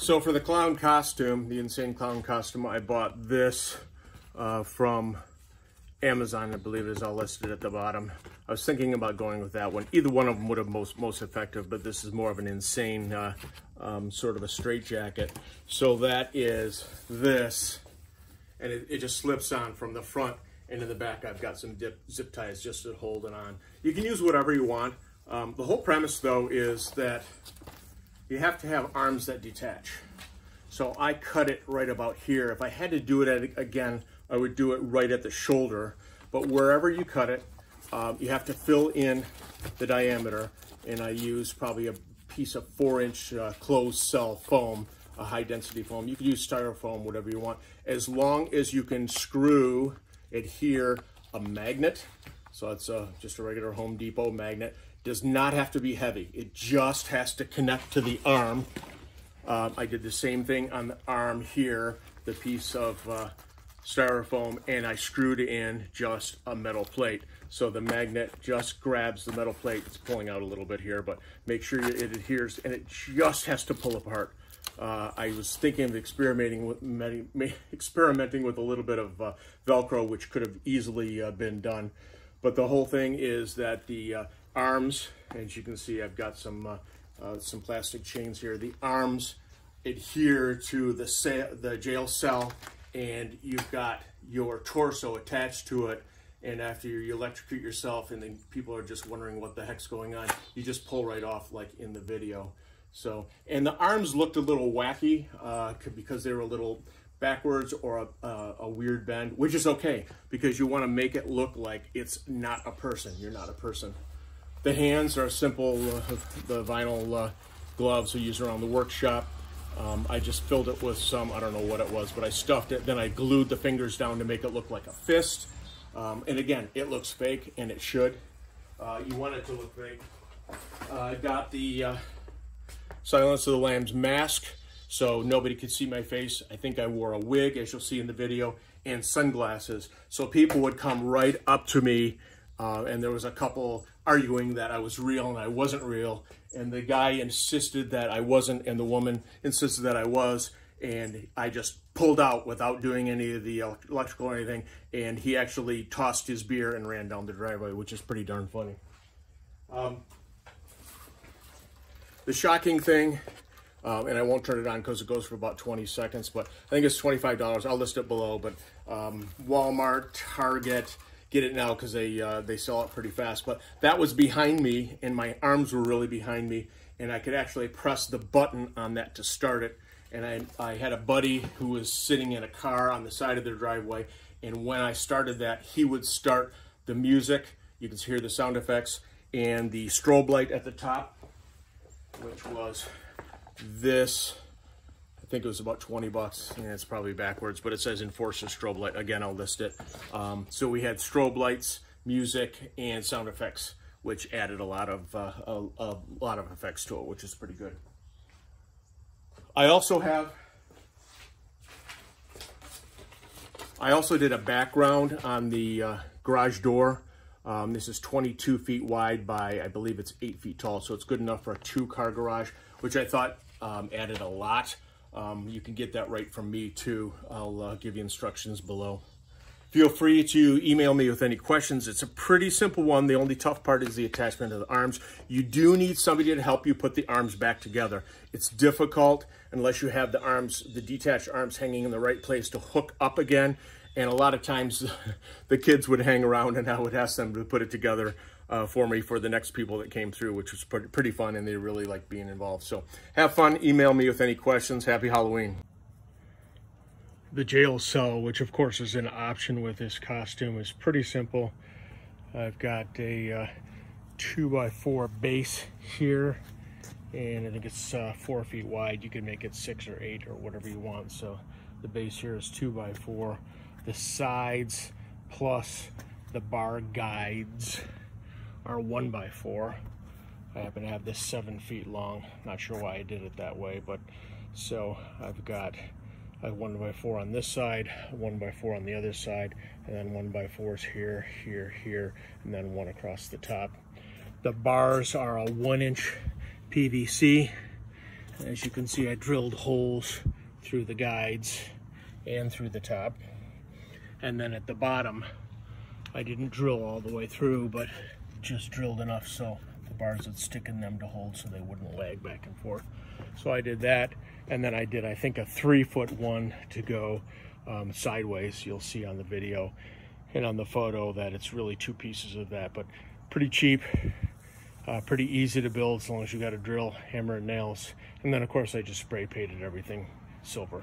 So for the clown costume, the insane clown costume, I bought this uh, from Amazon, I believe it is all listed at the bottom. I was thinking about going with that one. Either one of them would have most most effective, but this is more of an insane uh, um, sort of a straight jacket. So that is this, and it, it, just slips on from the front and in the back. I've got some dip, zip ties just to hold it on. You can use whatever you want. Um, the whole premise though is that you have to have arms that detach. So I cut it right about here. If I had to do it again, I would do it right at the shoulder. But wherever you cut it, um, you have to fill in the diameter. And I use probably a piece of four inch uh, closed cell foam, a high density foam. You can use styrofoam, whatever you want, as long as you can screw adhere a magnet. So it's a, just a regular Home Depot magnet. Does not have to be heavy. It just has to connect to the arm. Um, I did the same thing on the arm here, the piece of uh, styrofoam and I screwed in just a metal plate. So the magnet just grabs the metal plate. It's pulling out a little bit here, but make sure it adheres and it just has to pull apart. Uh, I was thinking of experimenting with many, experimenting with a little bit of uh, Velcro, which could have easily uh, been done. But the whole thing is that the uh, arms, as you can see, I've got some uh, uh, some plastic chains here. The arms adhere to the, the jail cell and you've got your torso attached to it. And after you electrocute yourself and then people are just wondering what the heck's going on you just pull right off like in the video. So and the arms looked a little wacky uh, because they were a little backwards or a, a weird bend which is okay because you want to make it look like it's not a person. You're not a person the hands are simple uh, the vinyl uh, gloves we use around the workshop um, I just filled it with some, I don't know what it was, but I stuffed it. Then I glued the fingers down to make it look like a fist. Um, and again, it looks fake, and it should. Uh, you want it to look fake. Uh, I got the uh, Silence of the Lambs mask, so nobody could see my face. I think I wore a wig, as you'll see in the video, and sunglasses. So people would come right up to me, uh, and there was a couple arguing that I was real and I wasn't real and the guy insisted that I wasn't, and the woman insisted that I was, and I just pulled out without doing any of the electrical or anything, and he actually tossed his beer and ran down the driveway, which is pretty darn funny. Um, the shocking thing, um, and I won't turn it on because it goes for about 20 seconds, but I think it's $25. I'll list it below, but um, Walmart, Target, get it now because they uh, they sell it pretty fast. But that was behind me, and my arms were really behind me, and I could actually press the button on that to start it. And I, I had a buddy who was sitting in a car on the side of their driveway, and when I started that, he would start the music. You can hear the sound effects and the strobe light at the top, which was this think it was about 20 bucks. Yeah, it's probably backwards, but it says Enforcer strobe light. Again, I'll list it. Um, so we had strobe lights, music, and sound effects, which added a lot of uh, a, a lot of effects to it, which is pretty good. I also have I also did a background on the uh, garage door. Um, this is 22 feet wide by, I believe it's 8 feet tall, so it's good enough for a two-car garage, which I thought um, added a lot. Um, you can get that right from me too. I'll uh, give you instructions below. Feel free to email me with any questions. It's a pretty simple one. The only tough part is the attachment of the arms. You do need somebody to help you put the arms back together. It's difficult unless you have the arms, the detached arms hanging in the right place to hook up again. And a lot of times the kids would hang around and I would ask them to put it together uh, for me for the next people that came through, which was pretty, pretty fun and they really like being involved. So have fun. Email me with any questions. Happy Halloween. The jail cell, which of course is an option with this costume, is pretty simple. I've got a uh, two by four base here and I think it's uh, four feet wide. You can make it six or eight or whatever you want. So the base here is two by four. The sides plus the bar guides are one by four. I happen to have this seven feet long. Not sure why I did it that way, but so I've got a one by four on this side, one by four on the other side, and then one by fours here, here, here, and then one across the top. The bars are a one inch PVC, As you can see, I drilled holes through the guides and through the top. And then at the bottom, I didn't drill all the way through, but just drilled enough so the bars would stick in them to hold so they wouldn't lag back and forth. So I did that, and then I did, I think, a three foot one to go um, sideways. You'll see on the video and on the photo that it's really two pieces of that, but pretty cheap, uh, pretty easy to build as long as you got a drill, hammer, and nails. And then, of course, I just spray painted everything silver.